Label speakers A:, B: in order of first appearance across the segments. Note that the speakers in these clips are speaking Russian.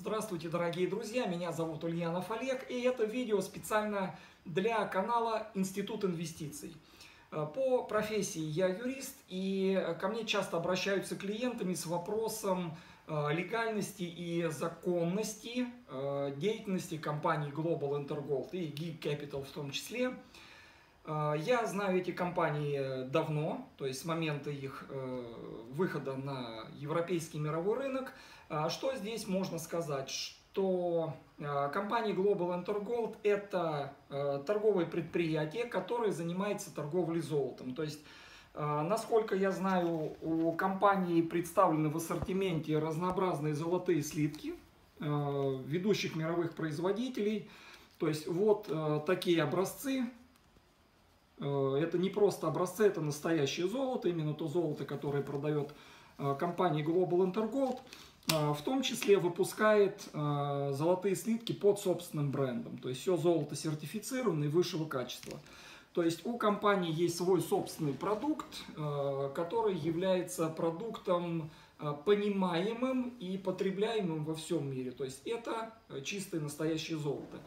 A: Здравствуйте, дорогие друзья, меня зовут Ульянов Олег, и это видео специально для канала Институт инвестиций. Э, по профессии я юрист, и ко мне часто обращаются клиентами с вопросом э, легальности и законности э, деятельности компаний Global Intergold и Geek Capital в том числе. Я знаю эти компании давно, то есть с момента их выхода на европейский мировой рынок. А что здесь можно сказать? Что компания Global Intergold это торговое предприятие, которое занимается торговлей золотом. То есть Насколько я знаю, у компании представлены в ассортименте разнообразные золотые слитки ведущих мировых производителей. То есть вот такие образцы Э, это не просто образцы, это настоящее золото, именно то золото, которое продает э, компания Global Intergold, э, в том числе выпускает золотые слитки под собственным брендом. То есть все золото сертифицировано и высшего качества. То есть у компании есть свой собственный продукт, который является продуктом понимаемым и потребляемым во всем мире. То есть это чистое настоящее золото.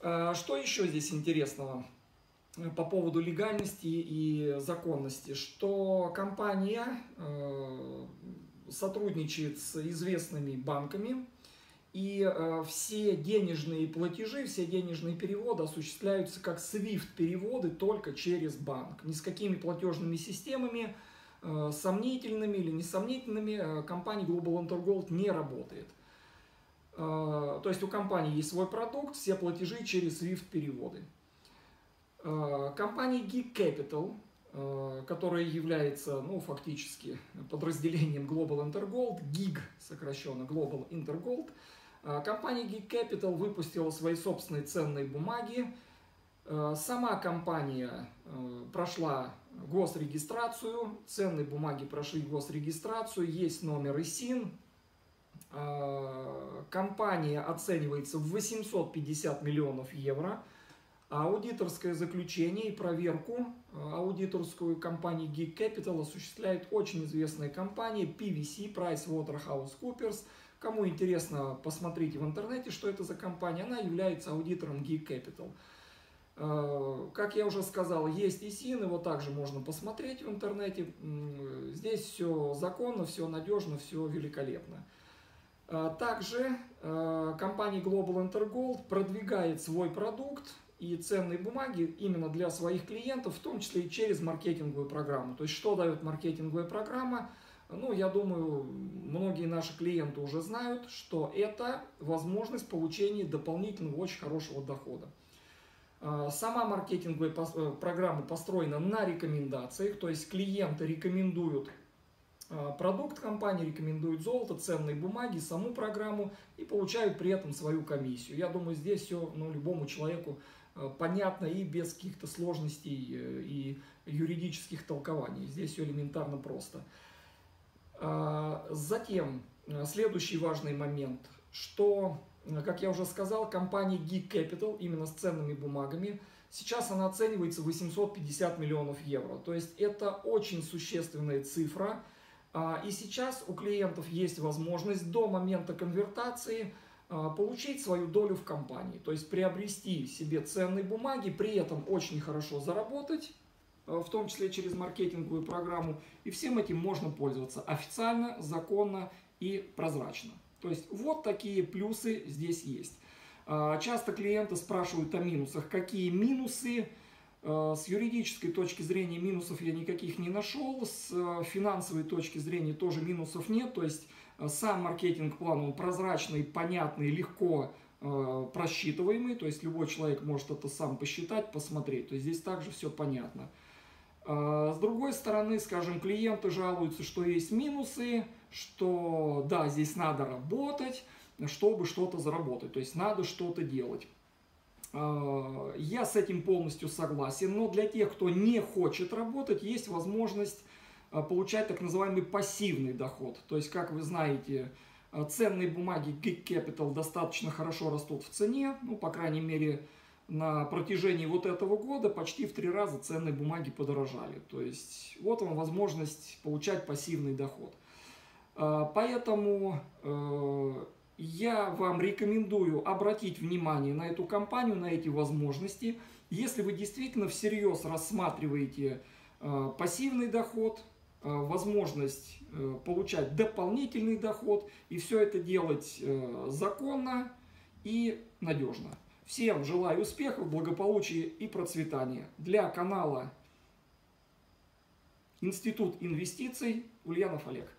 A: Что еще здесь интересного? По поводу легальности и законности, что компания э, сотрудничает с известными банками, и э, все денежные платежи, все денежные переводы осуществляются как SWIFT-переводы только через банк. Ни с какими платежными системами, э, сомнительными или несомнительными, компания Global Intergold не работает. То есть у компании есть свой продукт, все платежи через SWIFT-переводы. Э, компания Geek Capital, э, которая является, ну, фактически подразделением Global Intergold, GIG сокращенно, Global Intergold, э, компания Geek Capital выпустила свои собственные ценные бумаги. Сама компания прошла госрегистрацию, ценные бумаги прошли госрегистрацию, есть номер ИСИН. Компания оценивается в 850 миллионов евро – Аудиторское заключение и проверку э, аудиторскую компании Geek Capital осуществляет очень известная компания PVC, PricewaterhouseCoopers. Кому интересно, посмотрите в интернете, что это за компания. Она является аудитором Geek Capital. Э, как я уже сказал, есть и СИН, его также можно посмотреть в интернете. Здесь все законно, все надежно, все великолепно. Э, также компания Global Intergold продвигает свой продукт и ценные бумаги именно для своих клиентов, в том числе и через маркетинговую программу. То есть, что дает маркетинговая программа? Ну, я думаю, многие наши клиенты уже знают, что это возможность получения дополнительного очень хорошего дохода. А, сама маркетинговая э, программа построена на рекомендациях, то есть клиенты рекомендуют а, продукт компании, рекомендуют золото, ценные бумаги, саму программу и получают при этом свою комиссию. Я думаю, здесь все ну, любому человеку понятно и без каких-то сложностей э, и юридических толкований. Здесь все элементарно просто. А, затем, э, следующий важный момент, что, как я уже сказал, компания Geek Capital, именно с ценными бумагами, сейчас она оценивается 850 миллионов евро. То есть это очень существенная цифра. А, и сейчас у клиентов есть возможность до момента конвертации – получить свою долю в компании, то есть приобрести себе ценные бумаги, при этом очень хорошо заработать, а, в том числе через маркетинговую программу, и всем этим можно пользоваться официально, законно и прозрачно. То есть вот такие плюсы здесь есть. А, часто клиенты спрашивают о минусах. Какие минусы? С юридической точки зрения минусов я никаких не нашел, с финансовой точки зрения тоже минусов нет. То есть сам маркетинг-план, он прозрачный, понятный, легко э, просчитываемый, то есть любой человек может это сам посчитать, посмотреть, то есть здесь также все понятно. Э, с другой стороны, скажем, клиенты жалуются, что есть минусы, что да, здесь надо работать, чтобы что-то заработать, то есть надо что-то делать. Э, я с этим полностью согласен, но для тех, кто не хочет работать, есть возможность получать так называемый пассивный доход. То есть, как вы знаете, а, ценные бумаги Geek Capital достаточно хорошо растут в цене, ну, по крайней мере, на протяжении вот этого года почти в три раза ценные бумаги подорожали. То есть, вот вам возможность получать пассивный доход. А, поэтому э, я вам рекомендую обратить внимание на эту компанию, на эти возможности. Если вы действительно всерьез рассматриваете э, пассивный доход, возможность э, получать дополнительный доход и все это делать э, законно и надежно. Всем желаю успехов, благополучия и процветания. Для канала Институт инвестиций Ульянов Олег.